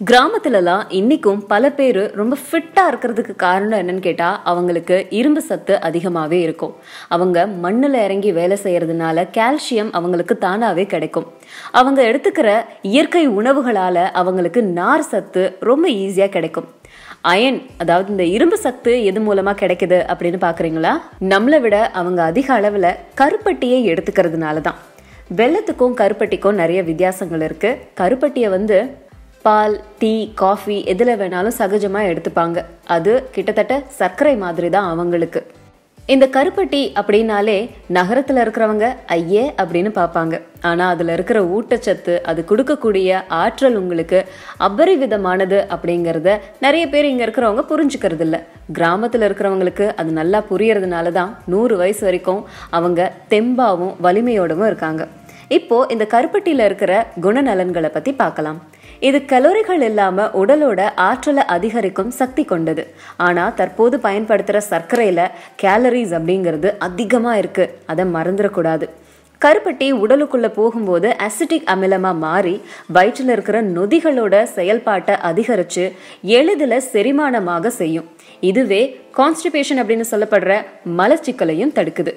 கிராமத்துலலாம் இன்னைக்கும் பல பேர் ரொம்ப ஃபிட்டாக இருக்கிறதுக்கு காரணம் என்னன்னு கேட்டால் அவங்களுக்கு இரும்பு சத்து அதிகமாகவே இருக்கும். அவங்க மண்ணில் இறங்கி வேலை செய்கிறதுனால கால்சியம் அவங்களுக்கு தானாகவே கிடைக்கும். அவங்க எடுத்துக்கிற இயற்கை உணவுகளால் அவங்களுக்கு நார் சத்து ரொம்ப ஈஸியாக கிடைக்கும். அயன் அதாவது இந்த இரும்பு சத்து எது மூலமா கிடைக்குது அப்படின்னு பாக்குறீங்களா? நம்மளை விட அவங்க அதிக அளவுல கருப்பட்டியை எடுத்துக்கிறதுனால தான் வெள்ளத்துக்கும் கருப்பட்டிக்கும் நிறைய வித்தியாசங்கள் இருக்கு. கருப்பட்டியை வந்து பால் டீ காஃபி எதில் வேணாலும் சகஜமாக எடுத்துப்பாங்க. அது கிட்டத்தட்ட சர்க்கரை மாதிரி தான் அவங்களுக்கு. இந்த கருப்பட்டி அப்படின்னாலே நகரத்தில் இருக்கிறவங்க ஐயே அப்படின்னு பார்ப்பாங்க. ஆனால் அதில் இருக்கிற ஊட்டச்சத்து அது கொடுக்கக்கூடிய ஆற்றல் உங்களுக்கு அபரிவிதமானது அப்படிங்கிறத நிறைய பேர் இங்கே இருக்கிறவங்க புரிஞ்சுக்கிறது இல்லை கிராமத்தில் இருக்கிறவங்களுக்கு அது நல்லா புரியறதுனால தான் நூறு வயசு வரைக்கும் அவங்க தெம்பாவும் வலிமையோடவும் இருக்காங்க. இப்போ இந்த கருப்பட்டியில் இருக்கிற குணநலன்களை பற்றி பார்க்கலாம். இது கலோரிகள் இல்லாம உடலோட ஆற்றலை அதிகரிக்கும் சக்தி கொண்டது. ஆனா தற்போது பயன்படுத்துற சர்க்கரையில கேலரிஸ் அப்படிங்கிறது அதிகமா இருக்கு. அதை மறந்துடக்கூடாது. கருப்பட்டி உடலுக்குள்ள போகும்போது அசிட்டிக் அமிலமா மாறி வயிற்றில் இருக்கிற நொதிகளோட செயல்பாட்டை அதிகரிச்சு எளிதில் செரிமானமாக செய்யும். இதுவே கான்ஸ்டிபேஷன் அப்படின்னு சொல்லப்படுற மலச்சிக்கலையும் தடுக்குது.